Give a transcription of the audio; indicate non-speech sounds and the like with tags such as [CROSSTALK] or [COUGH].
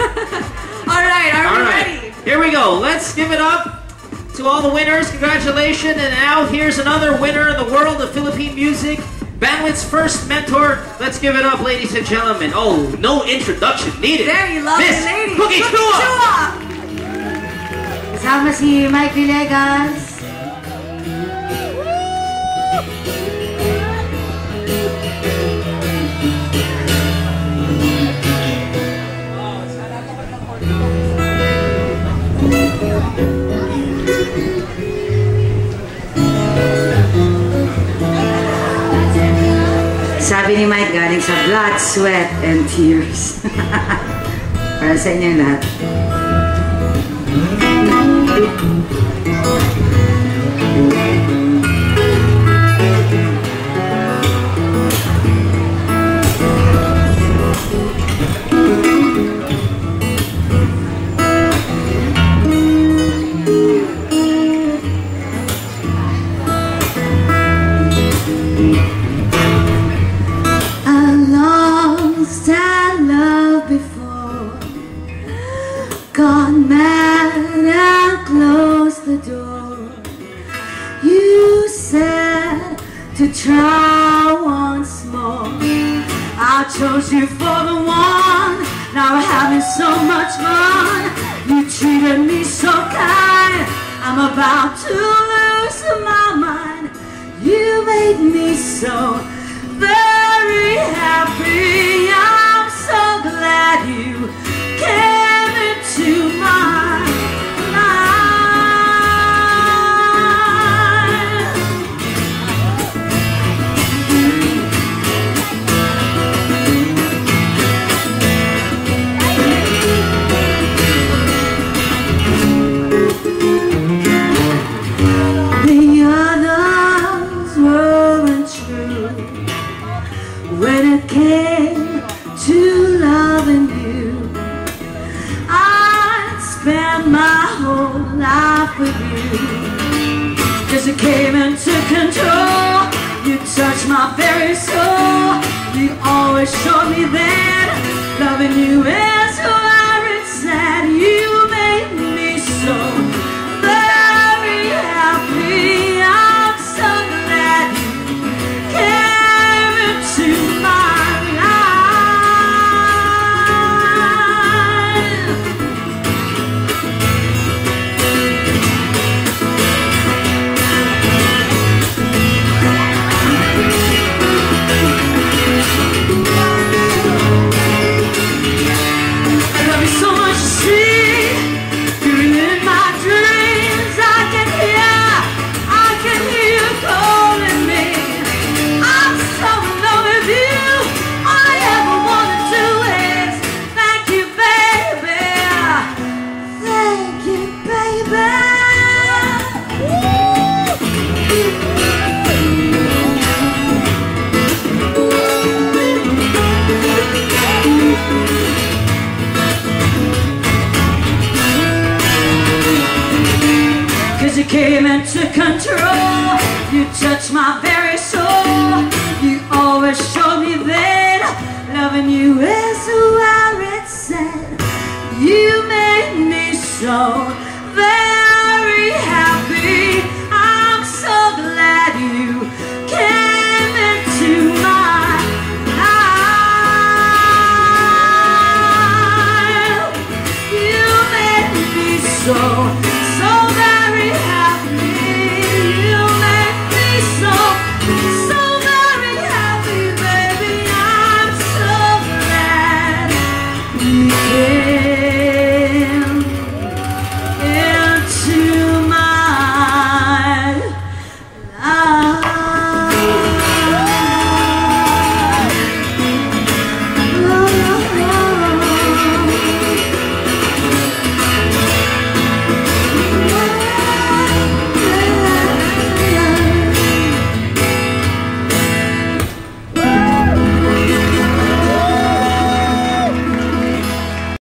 [LAUGHS] all right, are All we right, ready? here we go. Let's give it up to all the winners. Congratulations. And now here's another winner in the world of Philippine music. Bandwidth's first mentor. Let's give it up, ladies and gentlemen. Oh, no introduction needed. Very lovely Miss lady. Cooky Chua. Chua. Kasama si Mike Villegas. Sabi ni Mike galing sa blood, sweat, and tears. [LAUGHS] Para sa inyo lahat. I to try once more. I chose you for the one. Now we're having so much fun. You treated me so kind. I'm about to lose my mind. You made me so very happy. I'm so glad you with you. Cause you came and took control. You touched my very soul. You always showed came into control. You touched my very soul. You always showed me that loving you is where it's said. You made me so very happy. I'm so glad you came into my life. You made me so